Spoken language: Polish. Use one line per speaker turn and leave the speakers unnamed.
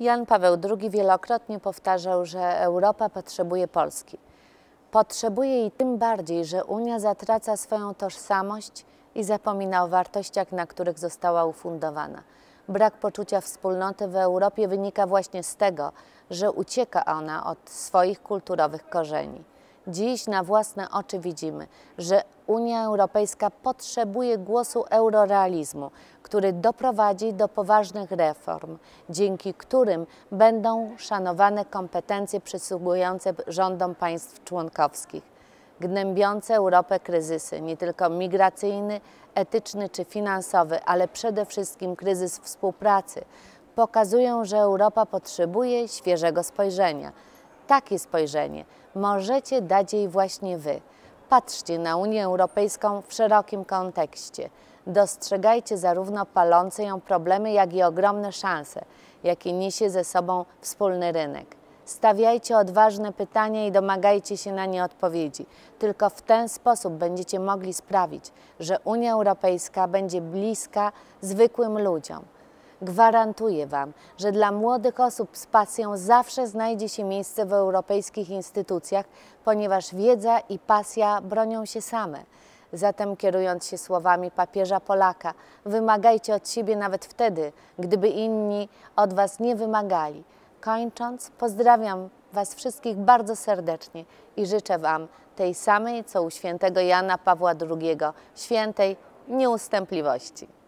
Jan Paweł II wielokrotnie powtarzał, że Europa potrzebuje Polski. Potrzebuje jej tym bardziej, że Unia zatraca swoją tożsamość i zapomina o wartościach, na których została ufundowana. Brak poczucia wspólnoty w Europie wynika właśnie z tego, że ucieka ona od swoich kulturowych korzeni. Dziś na własne oczy widzimy, że Unia Europejska potrzebuje głosu eurorealizmu, który doprowadzi do poważnych reform, dzięki którym będą szanowane kompetencje przysługujące rządom państw członkowskich. Gnębiące Europę kryzysy, nie tylko migracyjny, etyczny czy finansowy, ale przede wszystkim kryzys współpracy, pokazują, że Europa potrzebuje świeżego spojrzenia. Takie spojrzenie możecie dać jej właśnie Wy. Patrzcie na Unię Europejską w szerokim kontekście. Dostrzegajcie zarówno palące ją problemy, jak i ogromne szanse, jakie niesie ze sobą wspólny rynek. Stawiajcie odważne pytania i domagajcie się na nie odpowiedzi. Tylko w ten sposób będziecie mogli sprawić, że Unia Europejska będzie bliska zwykłym ludziom. Gwarantuję Wam, że dla młodych osób z pasją zawsze znajdzie się miejsce w europejskich instytucjach, ponieważ wiedza i pasja bronią się same. Zatem, kierując się słowami papieża Polaka, wymagajcie od siebie nawet wtedy, gdyby inni od Was nie wymagali. Kończąc, pozdrawiam Was wszystkich bardzo serdecznie i życzę Wam tej samej, co u świętego Jana Pawła II, świętej nieustępliwości.